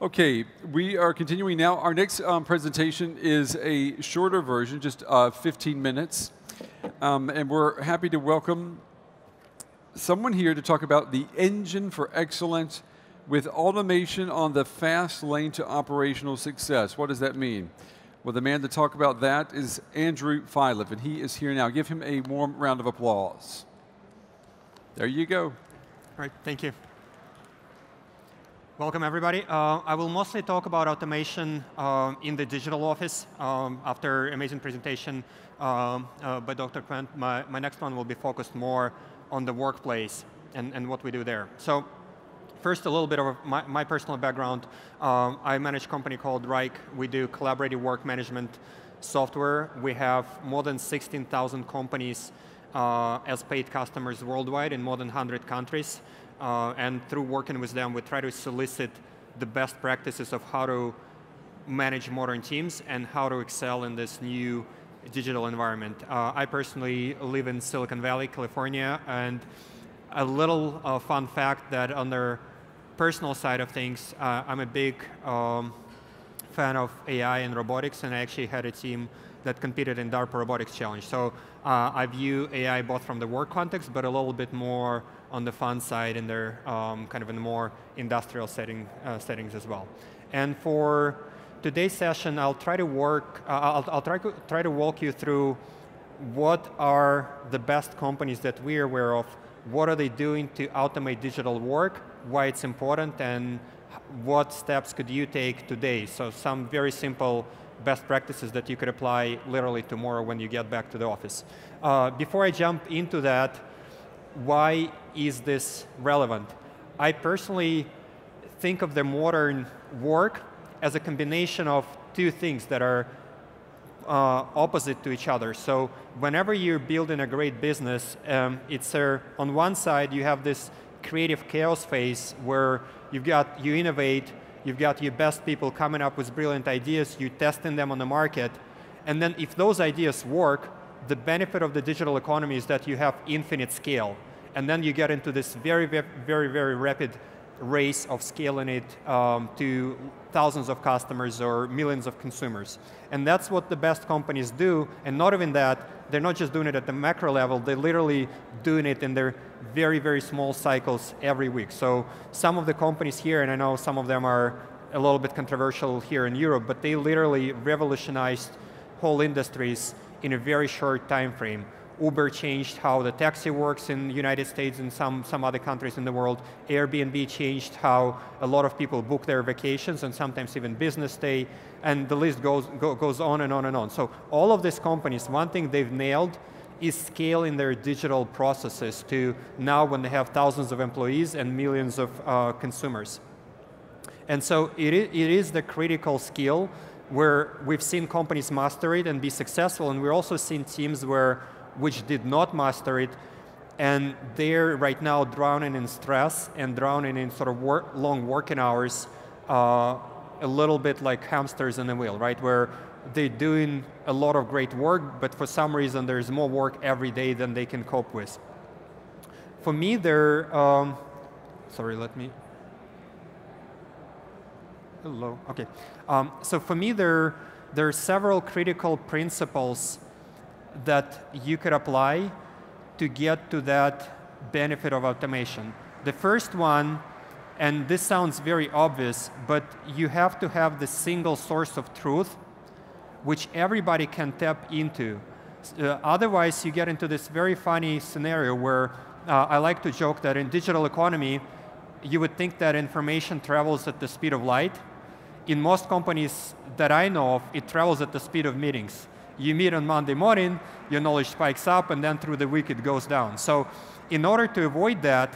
Okay, we are continuing now. Our next um, presentation is a shorter version, just uh, 15 minutes. Um, and we're happy to welcome someone here to talk about the engine for excellence with automation on the fast lane to operational success. What does that mean? Well, the man to talk about that is Andrew Filev, and he is here now. Give him a warm round of applause. There you go. All right, thank you. Welcome, everybody. Uh, I will mostly talk about automation uh, in the digital office um, after amazing presentation uh, uh by Dr. Quent. My, my next one will be focused more on the workplace and, and what we do there. So first, a little bit of my, my personal background. Um, I manage a company called Wrike. We do collaborative work management software. We have more than 16,000 companies uh, as paid customers worldwide in more than 100 countries. Uh, and through working with them, we try to solicit the best practices of how to manage modern teams and how to excel in this new digital environment. Uh, I personally live in Silicon Valley, California, and a little uh, fun fact that on the personal side of things, uh, I'm a big um, fan of AI and robotics, and I actually had a team that competed in DARPA Robotics Challenge. So uh, I view AI both from the work context, but a little bit more on the fun side in they're um, kind of in more industrial setting, uh, settings as well. And for today's session, I'll try to work, uh, I'll, I'll try, to, try to walk you through what are the best companies that we're aware of, what are they doing to automate digital work, why it's important, and what steps could you take today. So some very simple best practices that you could apply literally tomorrow when you get back to the office. Uh, before I jump into that, why is this relevant? I personally think of the modern work as a combination of two things that are uh, opposite to each other. So whenever you're building a great business, um, it's a, on one side you have this creative chaos phase where you've got you innovate, you've got your best people coming up with brilliant ideas, You're testing them on the market, and then if those ideas work, the benefit of the digital economy is that you have infinite scale and then you get into this very, very, very rapid race of scaling it um, to thousands of customers or millions of consumers. And that's what the best companies do, and not even that, they're not just doing it at the macro level, they're literally doing it in their very, very small cycles every week. So some of the companies here, and I know some of them are a little bit controversial here in Europe, but they literally revolutionized whole industries in a very short time frame. Uber changed how the taxi works in the United States and some, some other countries in the world. Airbnb changed how a lot of people book their vacations and sometimes even business day, And the list goes, go, goes on and on and on. So all of these companies, one thing they've nailed is scaling their digital processes to now when they have thousands of employees and millions of uh, consumers. And so it it is the critical skill where we've seen companies master it and be successful, and we're also seeing teams where which did not master it, and they're right now drowning in stress and drowning in sort of work, long working hours, uh, a little bit like hamsters in a wheel, right? Where they're doing a lot of great work, but for some reason there's more work every day than they can cope with. For me, they're, um, sorry, let me, hello, okay. Um, so for me, there, there are several critical principles that you could apply to get to that benefit of automation. The first one, and this sounds very obvious, but you have to have the single source of truth which everybody can tap into. Uh, otherwise, you get into this very funny scenario where uh, I like to joke that in digital economy, you would think that information travels at the speed of light. In most companies that I know of, it travels at the speed of meetings. You meet on Monday morning, your knowledge spikes up, and then through the week it goes down. So in order to avoid that,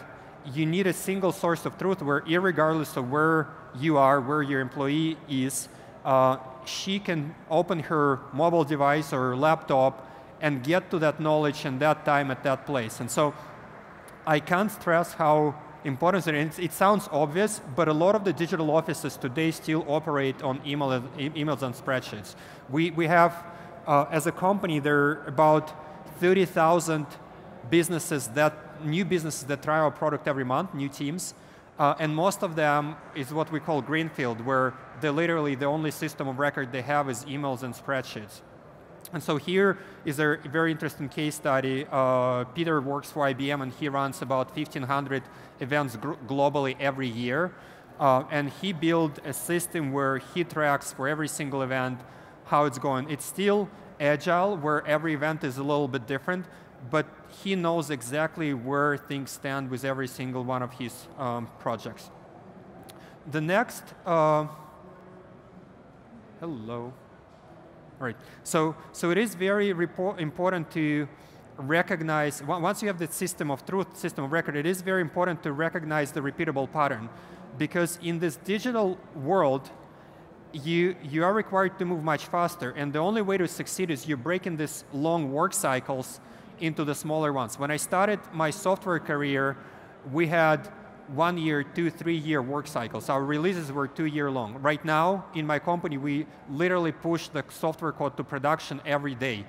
you need a single source of truth where, regardless of where you are, where your employee is, uh, she can open her mobile device or laptop and get to that knowledge in that time at that place. And so I can't stress how important it is. It sounds obvious, but a lot of the digital offices today still operate on email, emails and spreadsheets. We, we have uh, as a company, there are about 30,000 businesses that, new businesses that try our product every month, new teams. Uh, and most of them is what we call greenfield, where they literally the only system of record they have is emails and spreadsheets. And so here is a very interesting case study. Uh, Peter works for IBM and he runs about 1,500 events globally every year. Uh, and he built a system where he tracks for every single event how it's going. It's still agile, where every event is a little bit different, but he knows exactly where things stand with every single one of his um, projects. The next, uh, hello. All right, so, so it is very important to recognize, once you have the system of truth, system of record, it is very important to recognize the repeatable pattern. Because in this digital world, you, you are required to move much faster. And the only way to succeed is you break in these long work cycles into the smaller ones. When I started my software career, we had one year, two, three year work cycles. Our releases were two year long. Right now, in my company, we literally push the software code to production every day.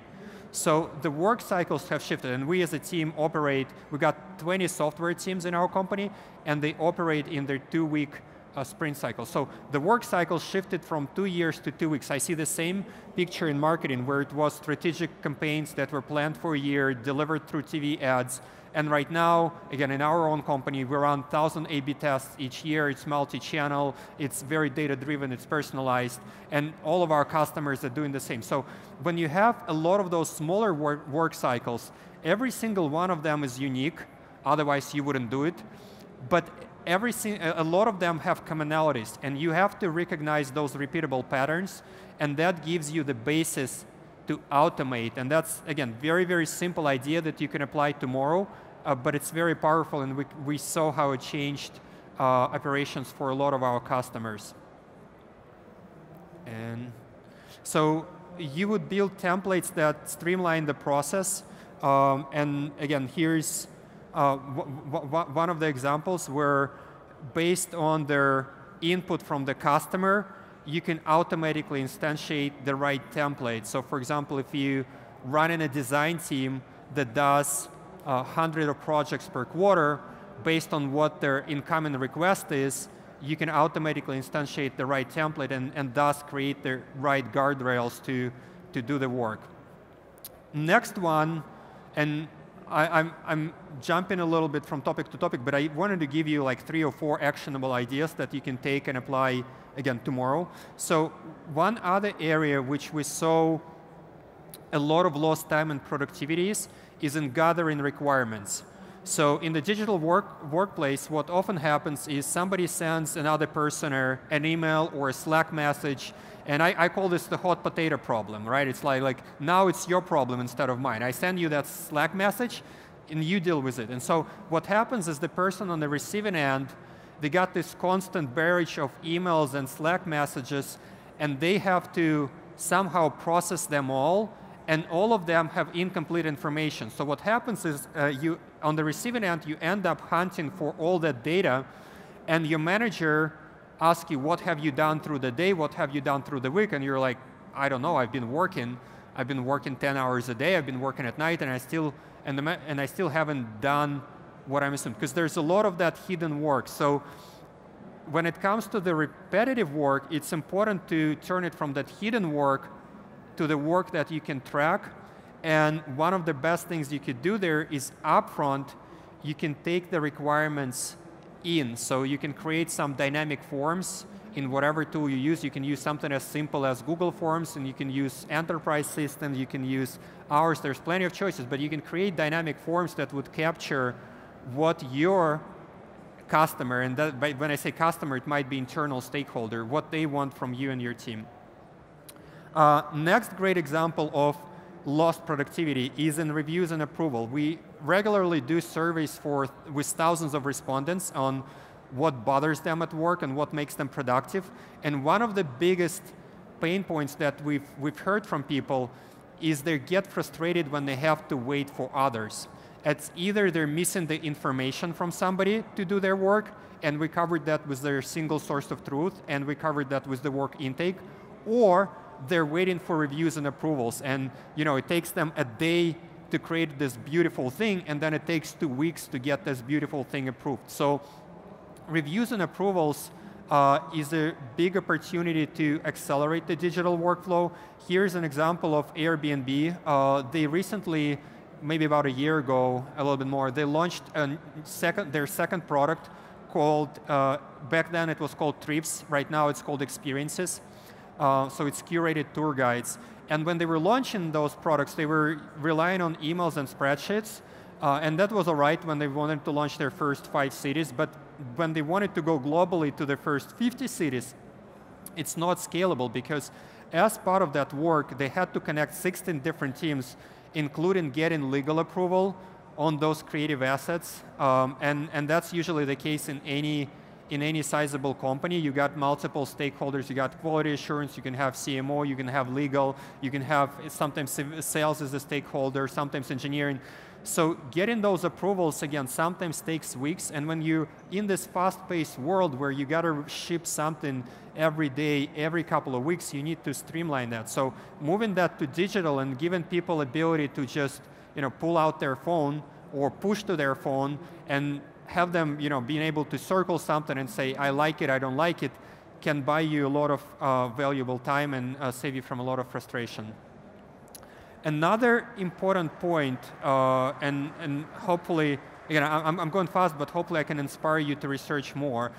So the work cycles have shifted, and we as a team operate, we got 20 software teams in our company, and they operate in their two week a sprint cycle. So the work cycle shifted from two years to two weeks. I see the same picture in marketing where it was strategic campaigns that were planned for a year, delivered through TV ads, and right now, again, in our own company, we run 1,000 A-B tests each year. It's multi-channel, it's very data-driven, it's personalized, and all of our customers are doing the same. So when you have a lot of those smaller work, work cycles, every single one of them is unique, otherwise you wouldn't do it. But every a lot of them have commonalities, and you have to recognize those repeatable patterns, and that gives you the basis to automate. And that's, again, very, very simple idea that you can apply tomorrow, uh, but it's very powerful, and we, we saw how it changed uh, operations for a lot of our customers. And so you would build templates that streamline the process. Um, and again, here's uh, one of the examples where based on their input from the customer, you can automatically instantiate the right template. So for example, if you run in a design team that does uh, 100 of projects per quarter, based on what their incoming request is, you can automatically instantiate the right template and, and thus create the right guardrails to, to do the work. Next one, and I, am I'm, I'm jumping a little bit from topic to topic, but I wanted to give you like three or four actionable ideas that you can take and apply again tomorrow. So one other area which we saw a lot of lost time and productivities is in gathering requirements. So in the digital work, workplace, what often happens is somebody sends another person an email or a Slack message and I, I, call this the hot potato problem, right? It's like, like, now it's your problem instead of mine. I send you that Slack message, and you deal with it. And so what happens is the person on the receiving end, they got this constant barrage of emails and Slack messages, and they have to somehow process them all, and all of them have incomplete information. So what happens is uh, you, on the receiving end, you end up hunting for all that data, and your manager asks you, what have you done through the day? What have you done through the week? And you're like, I don't know, I've been working. I've been working 10 hours a day. I've been working at night, and I still, and, the, and I still haven't done what I'm assuming. Because there's a lot of that hidden work. So when it comes to the repetitive work, it's important to turn it from that hidden work to the work that you can track. And one of the best things you could do there is upfront, you can take the requirements in. So you can create some dynamic forms in whatever tool you use. You can use something as simple as Google Forms, and you can use enterprise systems, you can use ours. There's plenty of choices, but you can create dynamic forms that would capture what your customer, and that, when I say customer, it might be internal stakeholder, what they want from you and your team. Uh, next great example of lost productivity is in reviews and approval. We regularly do surveys for, with thousands of respondents on what bothers them at work and what makes them productive. And one of the biggest pain points that we've, we've heard from people is they get frustrated when they have to wait for others. It's either they're missing the information from somebody to do their work, and we covered that with their single source of truth, and we covered that with the work intake, or they're waiting for reviews and approvals. And you know, it takes them a day to create this beautiful thing, and then it takes two weeks to get this beautiful thing approved. So reviews and approvals uh, is a big opportunity to accelerate the digital workflow. Here's an example of Airbnb. Uh, they recently, maybe about a year ago, a little bit more, they launched second, their second product called, uh, back then it was called Trips, right now it's called Experiences. Uh, so it's curated tour guides. And when they were launching those products, they were relying on emails and spreadsheets. Uh, and that was all right when they wanted to launch their first five cities. But when they wanted to go globally to the first 50 cities, it's not scalable because as part of that work, they had to connect 16 different teams, including getting legal approval on those creative assets. Um, and, and that's usually the case in any in any sizable company, you got multiple stakeholders, you got quality assurance, you can have CMO, you can have legal, you can have sometimes sales as a stakeholder, sometimes engineering. So getting those approvals, again, sometimes takes weeks, and when you're in this fast-paced world where you got to ship something every day, every couple of weeks, you need to streamline that. So moving that to digital and giving people ability to just you know, pull out their phone or push to their phone and have them, you know, being able to circle something and say, I like it, I don't like it, can buy you a lot of uh, valuable time and uh, save you from a lot of frustration. Another important point, uh, and, and hopefully, again, I'm, I'm going fast, but hopefully I can inspire you to research more.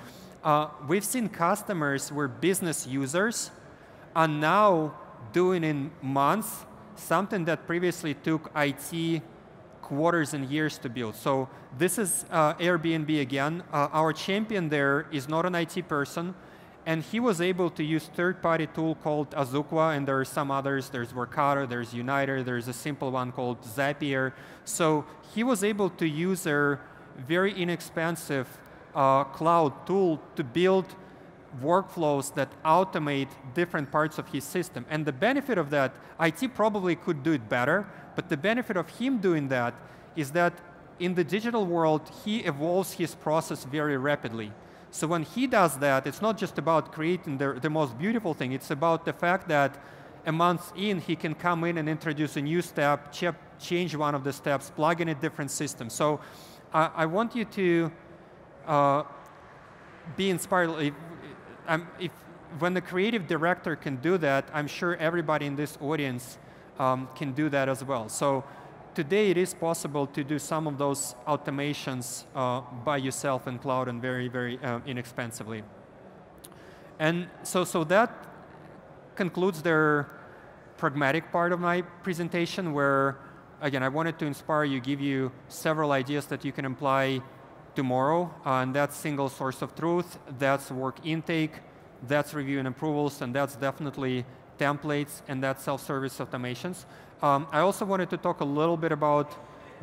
Uh, we've seen customers where business users are now doing in months something that previously took IT quarters and years to build. So this is uh, Airbnb again. Uh, our champion there is not an IT person, and he was able to use third-party tool called Azuqua, and there are some others. There's Workato, there's Uniter, there's a simple one called Zapier. So he was able to use a very inexpensive uh, cloud tool to build workflows that automate different parts of his system. And the benefit of that, IT probably could do it better, but the benefit of him doing that is that in the digital world, he evolves his process very rapidly. So when he does that, it's not just about creating the, the most beautiful thing, it's about the fact that a month in, he can come in and introduce a new step, ch change one of the steps, plug in a different system. So uh, I want you to uh, be inspired. If, if, when the creative director can do that, I'm sure everybody in this audience um, can do that as well. So today it is possible to do some of those automations uh, by yourself in cloud and very, very uh, inexpensively. And so, so that concludes their pragmatic part of my presentation where, again, I wanted to inspire you, give you several ideas that you can apply tomorrow. And that's single source of truth, that's work intake, that's review and approvals, and that's definitely templates, and that's self-service automations. Um, I also wanted to talk a little bit about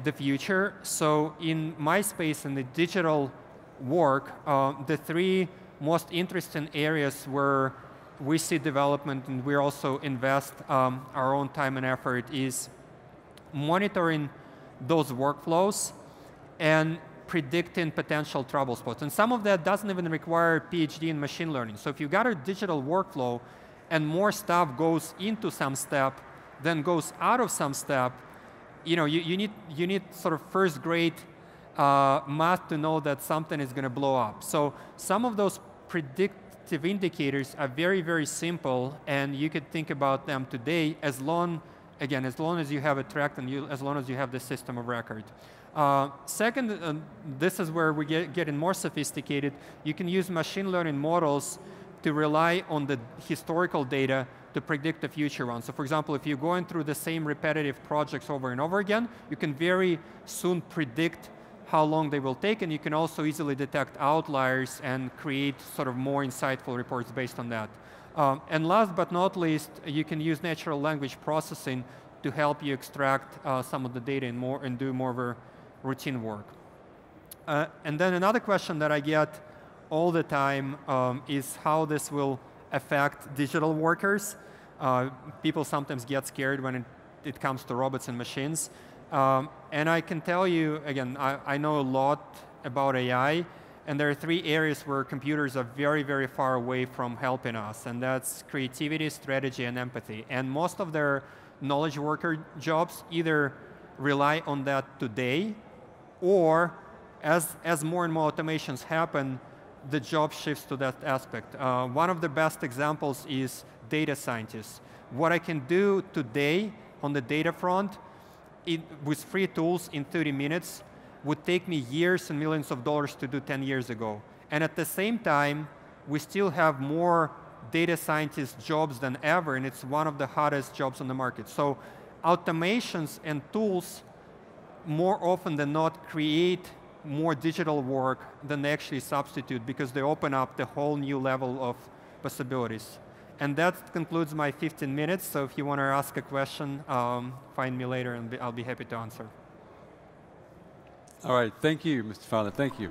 the future. So in my space, in the digital work, uh, the three most interesting areas where we see development and we also invest um, our own time and effort is monitoring those workflows and predicting potential trouble spots. And some of that doesn't even require PhD in machine learning. So if you got a digital workflow and more stuff goes into some step than goes out of some step, you know, you, you, need, you need sort of first grade uh, math to know that something is going to blow up. So some of those predictive indicators are very, very simple, and you could think about them today as long, again, as long as you have a track and you, as long as you have the system of record. Uh, second, uh, this is where we get getting more sophisticated. You can use machine learning models to rely on the historical data to predict the future ones. So for example, if you're going through the same repetitive projects over and over again, you can very soon predict how long they will take, and you can also easily detect outliers and create sort of more insightful reports based on that. Um, and last but not least, you can use natural language processing to help you extract uh, some of the data and, more, and do more of a routine work. Uh, and then another question that I get all the time um, is how this will affect digital workers. Uh, people sometimes get scared when it, it, comes to robots and machines. Um, and I can tell you, again, I, I, know a lot about AI, and there are three areas where computers are very, very far away from helping us, and that's creativity, strategy, and empathy. And most of their knowledge worker jobs either rely on that today, or as, as more and more automations happen, the job shifts to that aspect. Uh, one of the best examples is data scientists. What I can do today on the data front it, with free tools in 30 minutes would take me years and millions of dollars to do 10 years ago. And at the same time, we still have more data scientist jobs than ever, and it's one of the hottest jobs on the market. So automations and tools more often than not create more digital work than they actually substitute because they open up the whole new level of possibilities. And that concludes my 15 minutes, so if you want to ask a question, um, find me later and I'll be happy to answer. All right, thank you, Mr. Fowler, thank you.